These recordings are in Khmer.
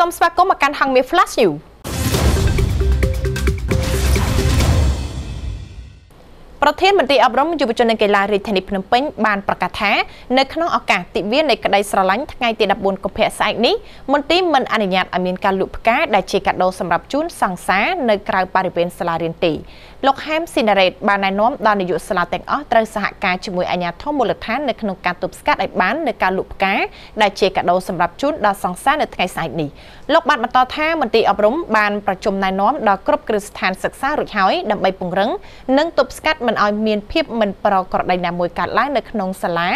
សូមស្វាគមន៍មកកាន់ហងមាស Flash News ប្រធានមន្ត្រីអប់រំយុវជននិងកីឡារាជធានីភ្នំពេញបានប្រកាសថានៅក្នុងឱកាសទិវានៃក្តីស្រឡាញ់ថ្ងៃទី14កុម្ភៈស្អែកនេះមន្ទីរមិនអនុញ្ញាតឲ្យមានការលក់ផ្កាដែលជាកាដូសម្រាប់ជូនសង្សារនៅក្រៅបរិវេណសាលារៀនទេ លោកហែមស៊ីណារ៉េតបានណែនាំដល់នាយកសាលាទាំងអស់ត្រូវសហការជាមួយអាជ្ញាធរមូលដ្ឋាននៅក្នុងការទប់ស្កាត់ឲ្យបាននៅការលក់ផ្កាដែលជាកាដូសម្រាប់ជូនដល់សង្សារនៅថ្ងៃស្អែកនេះលោកបានបន្តថាមន្ទីរអប់រំបានប្រជុំណែនាំដល់គ្រប់គ្រឹះស្ថានសិក្សារួចហើយដើម្បីពង្រឹងនិងទប់ស្កាត់មិនឲ្យមានភាពមិនប្រក្រតីណាមួយកើតឡើងនៅក្នុងសាលា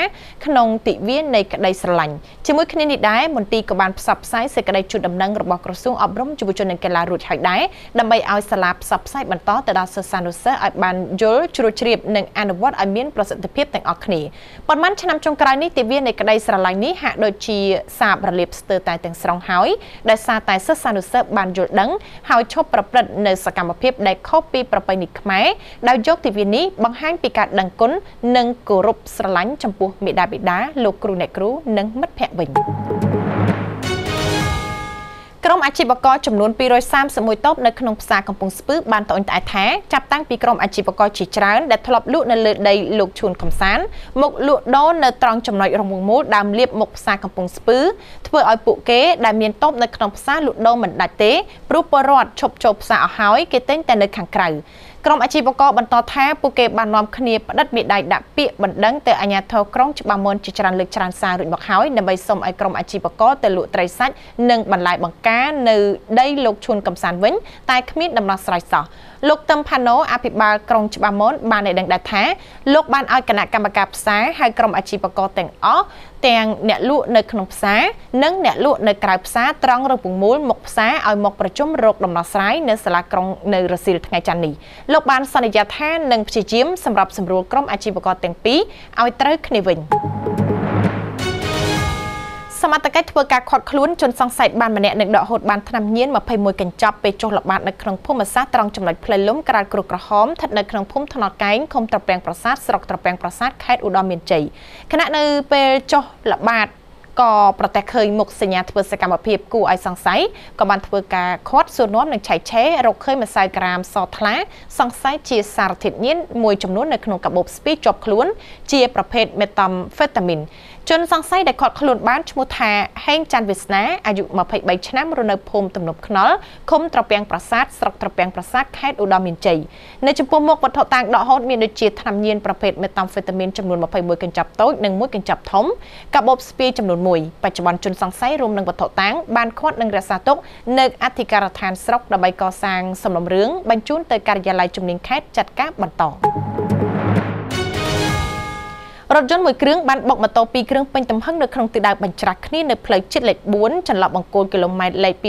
ក្នុងទិវានៃក្តីស្រឡាញ់ជាមួយគ្នានេះដែរមន្ទីរក៏បានផ្សព្វផ្សាយសេចក្តីជូនដំណឹងរបស់ក្រសួងអប់រំយុវជននិងកីឡារួចហើយដែរដើម្បីឲ្យសាលាផ្សព្វផ្សាយបន្តទៅដល់សិស្សានុសិស្សឲ្យបានយល់ជ្រួលជ្រាបនិងអនុវត្តឲ្យមានប្រសិទ្ធភាពទាំងអស់គ្នាប៉ុន្មានឆ្នាំចុងក្រោយនេះទិវានៃក្តីស្រឡាញ់នេះហាក់ដូចជាសាបរលាបស្ទើរតែទាំងស្រុងហើយដែលសារតែសិស្សានុសិស្សបានយល់ដឹងហើយឈប់ប្រព្រឹត្តនៅសកម្មភាពដែលខុសពីប្រពៃណីខ្មែរដោយយកទិវានេះបង្ហាញពីការដឹងគុណនិងគោរពស្រឡាញ់ចំពោះមេដាបេដាលោកគ្រូអ្នកគ្រូនិងមិត្តភ័ក្តិវិញក្រុ មអាជីវករចំនួន231តូបនៅក្នុងផ្សារកំពង់ស្ពឺបានត្អូញត្អែថាចាប់តាំងពីក្រុមអាជីវករជាច្រើនដែលធ្លាប់លក់នៅលើដីលោកឈួនកំសានមកលក់ដូរនៅត្រង់ចំណុចរងមូលដើមលៀបមុខផ្សារកំពង់ស្ពឺធ្វើឲ្យពួកគេដែលមានតូបនៅក្នុងផ្សារលក់ដូរមិនដាច់ទេព្រោះពលរដ្ឋឈប់ចូលផ្សារអស់ហើយគេទិញតែនៅខាងក្រៅ ក្រុមអាជីវករបន្តថាពួកគេបាននាំគ្នាផ្តិតមេដាយដាក់ពាក្យបណ្ដឹងទៅអាជ្ញាធរក្រុងច្បាស់មុនជាច្រើនលើកច្រើនសាររួចមកហើយដើម្បីសុំឲ្យក្រុមអាជីវករទៅលក់ត្រីសាច់និងបន្លែបង្ការនៅដីលោកឈួនកំសាន្តវិញតែគ្មានដំណោះស្រាយសោះលោកតឹមផាណូអភិបាលក្រុងច្បាស់មុនបានឲ្យដឹងដែរថាលោកបានឲ្យគណៈកម្មការផ្សារហើយក្រុមអាជីវករទាំងអស់ ទាំងអ្នកលក់នៅក្នុងផ្សារនិងអ្នកលក់នៅក្រៅផ្សារត្រង់រងពងមូលមុខផ្សារឲ្យមកប្រជុំរកដំណោះស្រាយនៅសាលាក្រុងនៅរសៀលថ្ងៃច័ន្ទនេះលោកបានសន្យាថានឹងព្យាយាមសម្រាប់សម្រួលក្រុមអាជីវករទាំងពីរឲ្យត្រូវគ្នាវិញ សមត្ថកិច្ចធ្វើការខាត់ខ្លួនជនសង្ស័យបានម្នាក់នឹងដកហូតបានថ្នាំញៀន21កញ្ចប់ពេលចុះល្បាតនៅក្នុងភូមិសាស្ត្រត្រង់ចំណុចផ្លូវលំក្រាលគ្រុកក្រហមស្ថិតនៅក្នុងភូមិថ្នល់កែងឃុំត្រពាំងប្រាសាទស្រុកត្រពាំងប្រាសាទខេត្តឧត្តរមានជ័យខណៈនៅពេលចុះល្បាតក៏ប្រទះឃើញមុខសញ្ញាធ្វើសកម្មភាពគួរឲ្យសង្ស័យក៏បានធ្វើការខាត់សួរនាំនិងឆែកឆេររកឃើញម្សៅក្រាមសថ្លាសង្ស័យជាសារធាតុញៀនមួយចំនួននៅក្នុងកាបូបស្ពីជាប់ខ្លួន ជាប្រភេទមេតាំហ្វេតាមីនជនសង្ស័យដែលខាត់ខ្លួនបានឈ្មោះថាហេងច័ន្ទវាសនាអាយុ23ឆ្នាំរស់នៅភូមិទំនប់ខ្នល់ឃុំត្រពាំងប្រាសាទស្រុកត្រពាំងប្រាសាទខេត្តឧត្តរមានជ័យនៅចំពោះមុខវត្ថុតាងដកហូតមានដូចជាថ្នាំញៀនប្រភេទមេតាំហ្វេតាមីនចំនួន21កញ្ចប់តូចនិង1កញ្ចប់ធំកាបូបស្ពាយចំនួន1បច្ចុប្បន្នជនសង្ស័យរួមនឹងវត្ថុតាងបានខាត់និងរក្សាទុកនៅអធិការដ្ឋានស្រុកដើម្បីកសាងសំណុំរឿងបញ្ជូនទៅការិយាល័យជំនាញខេត្តចាត់ការបន្ត រថយន្តមួយគ្រឿងបានបុកម៉ូតូពីរគ្រឿងពេញទំហឹងនៅក្នុងទិសដៅបញ្ច្រាស់គ្នានៅផ្លូវជាតិលេខ4ចន្លោះបង្គោលគីឡូម៉ែត្រលេខ205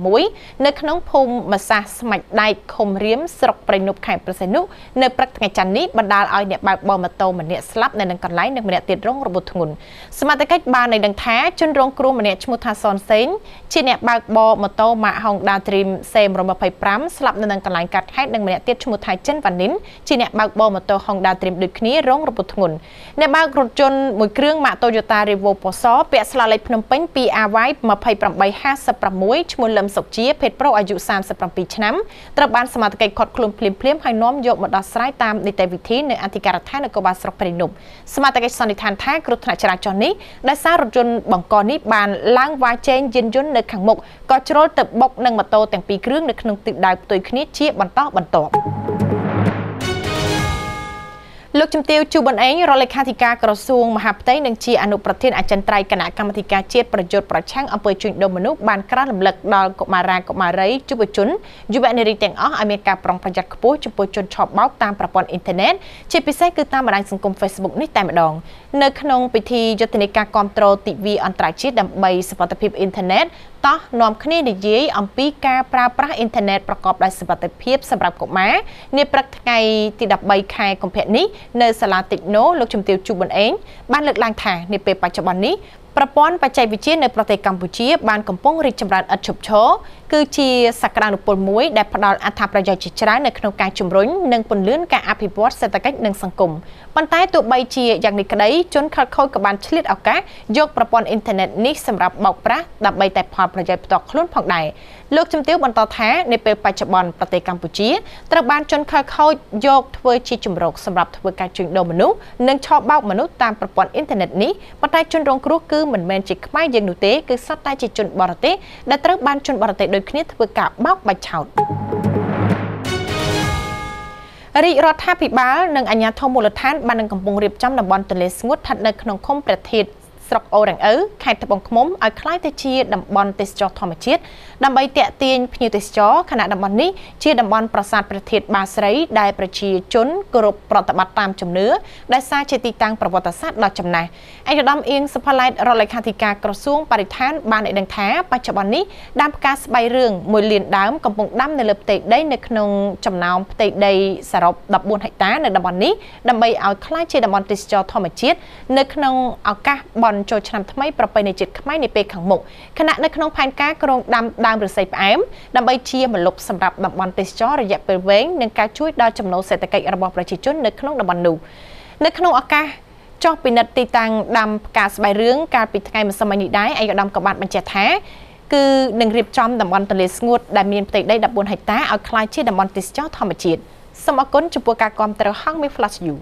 206នៅក្នុងភូមិសាសស្មាច់ដែកឃុំរៀមស្រុកព្រៃនប់ខេត្តប្រសេនុនៅព្រឹកថ្ងៃច័ន្ទនេះបណ្ដាលឲ្យអ្នកបើកបរម៉ូតូម្នាក់ស្លាប់នៅនឹងកន្លែងនិងម្នាក់ទៀតរងរបួសធ្ងន់សមត្ថកិច្ចបានឲ្យដឹងថាជនរងគ្រោះម្នាក់ឈ្មោះថាសនសេងជាអ្នកបើកបរម៉ូតូម៉ាក Honda Dream C125 ស្លាប់នៅនឹងកន្លែងកាត់ហេតុនិងម្នាក់ទៀតឈ្មោះថៃចិនវ៉ានីនជាអ្នកបើកបរម៉ូតូ Honda Dream ដូចគ្នារងរបួសធ្ងន់អ្នកបើករថយន្តមួយគ្រឿងម៉ាក Toyota Revo ពណ៌សពាក់ស្លាលេខភ្នំពេញ 2AY 2856ឈ្មោះលឹមសុកជាភេទប្រុសអាយុ37ឆ្នាំត្រូវបានសមត្ថកិច្ចឃាត់ខ្លួនភ្លាមៗហើយនាំយកមកដោះស្រាយតាមនីតិវិធីនៅអធិការដ្ឋាននគរបាលស្រុកព្រៃនប់សមត្ថកិច្ចសន្និដ្ឋានថាគ្រោះថ្នាក់ចរាចរណ៍នេះដោយសាររថយន្តបង្កនេះបានឡើងវ៉ាជែងយានយន្តនៅខាងមុខក៏ជ្រុលទៅបុកនឹងម៉ូតូទាំងពីរគ្រឿងនៅក្នុងទិសដៅផ្ទុយគ្នាជាបន្តបន្ទាប់ លោកជំទាវជូប៊ុនអេងរដ្ឋលេខាធិការក្រសួងមហាផ្ទៃនិងជាអនុប្រធានអចិន្ត្រៃយ៍គណៈកម្មាធិការជាតិប្រយុទ្ធប្រឆាំងអំពើជួញដូរមនុស្សបានក្រានរំលឹកដល់កុមារាកុមារីយុវជនយុវនារីទាំងអស់ឲ្យមានការប្រុងប្រយ័ត្នខ្ពស់ចំពោះជនឆបោកតាមប្រព័ន្ធអ៊ីនធឺណិតជាពិសេសគឺតាមបណ្ដាញសង្គម Facebook នេះតែម្ដងនៅក្នុងពិធីយុទ្ធនាការគ្រប់គ្រងទិវាអន្តរជាតិដើម្បីសុវត្ថិភាពអ៊ីនធឺណិតតោះនាំគ្នានិយាយអំពីការប្រើប្រាស់អ៊ីនធឺណិតប្រកបដោយសុវត្ថិភាពសម្រាប់កុមារនាព្រឹកថ្ងៃទី13ខែកុម្ភៈនេះនៅសាលាតិចណូលោកជំទាវជូប៊ុនអេងបានលើកឡើងថានាពេលបច្ចុប្បន្ននេះ ប្រព័ន្ធបច្ចេកវិទ្យានៅប្រទេសកម្ពុជាបានកំពុងរីកចម្រើនឥតឈប់ឈរគឺជាសក្តានុពលមួយដែលផ្ដល់អត្ថប្រយោជន៍ជាច្រើននៅក្នុងការជំរុញនិងពន្លឿនការអភិវឌ្ឍសេដ្ឋកិច្ចនិងសង្គមប៉ុន្តែទោះបីជាយ៉ាងនេះក្តីជនខិលខូចក៏បានឆ្លៀតឱកាសយកប្រព័ន្ធអ៊ីនធឺណិតនេះសម្រាប់បោកប្រាស់ដើម្បីតែផលប្រយោជន៍ផ្ទាល់ខ្លួនផងដែរលោកជំទាវបន្តថានៅពេលបច្ចុប្បន្នប្រទេសកម្ពុជាត្រូវបានជនខិលខូចយកធ្វើជាជំរកសម្រាប់ធ្វើការជួញដូរមនុស្សនិងឆបោកមនុស្សតាមប្រព័ន្ធអ៊ីនធឺណិតនេះប៉ុន្តែជនរងគ្រោះគឺមិនមែនជាខ្មែរយើងនោះទេគឺសុទ្ធតែជាជនបរទេសដែលត្រូវបានជនបរទេសដូចគ្នាធ្វើការបោកបាច់ឆោតរាជរដ្ឋាភិបាលនិងអាជ្ញាធរមូលដ្ឋានបាននឹងកំពុងរៀបចំតំបន់ទន្លេស្ងួតស្ថិតនៅក្នុងឃុំព្រះធាតុ ស្រុកអូរ៉ាំងឪខេត្តត្បូងឃ្មុំឲ្យคล้ายទៅជាតំបន់ទេសចរធម្មជាតិដើម្បីទាក់ទាញភ្ញៀវទេសចរខណៈតំបន់នេះជាតំបន់ប្រាសាទព្រះធាតុបាស្រីដែលប្រជាជនគោរពប្រតិបត្តិតាមជំនឿដែលសារជាទីតាំងប្រវត្តិសាស្ត្រដ៏ចំណាស់ឯកឧត្តមអៀងសុផាឡែតរដ្ឋលេខាធិការក្រសួងបរិស្ថានបានឲ្យដឹងថាបច្ចុប្បន្ននេះដើមផ្កាស្បៃរឿង1លានដើមកំពុងដាំនៅលើផ្ទៃដីនៅក្នុងចំណោមផ្ទៃដីសរុប14ហិកតានៅតំបន់នេះដើម្បីឲ្យคล้ายជាតំបន់ទេសចរធម្មជាតិនៅក្នុងឱកាសបន់ ចូលឆ្នាំថ្មីប្រពៃណីជាតិខ្មែរនាពេលខាងមុខខណៈនៅក្នុងផែនការក្រុងដាំដើមឫស្សីផ្អែមដើម្បីជាមលុបសម្រាប់តំបន់ទេសចររយៈពេលវែងនិងការជួយដល់ចំណូលសេដ្ឋកិច្ចរបស់ប្រជាជននៅក្នុងតំបន់នោះនៅក្នុងឱកាសចុះពិនិត្យទីតាំងដាំផ្កាស្បៃរឿងកាលពីថ្ងៃម្សិលមិញនេះដែរឯកឧត្តមក៏បានបញ្ជាក់ថាគឺនឹងរៀបចំតំបន់ទន្លេស្ងួតដែលមានផ្ទៃដី14ហិកតាឲ្យក្លាយជាតំបន់ទេសចរធម្មជាតិសូមអរគុណចំពោះការគាំទ្រហងមី Flash You